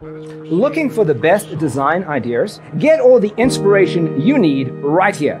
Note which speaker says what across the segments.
Speaker 1: Looking for the best design ideas? Get all the inspiration you need right here.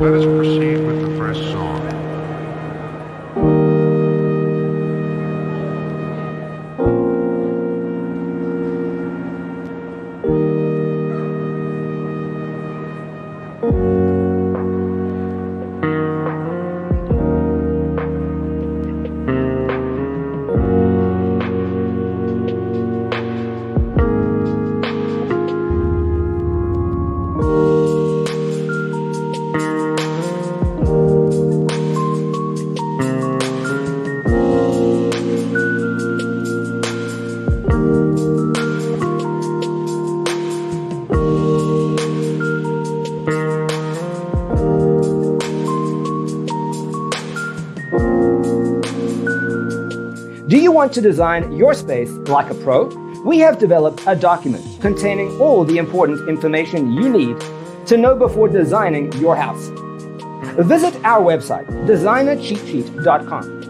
Speaker 2: Let us proceed with the first song.
Speaker 1: Do you want to design your space like a pro? We have developed a document containing all the important information you need to know before designing your house. Visit our website, designercheatsheet.com.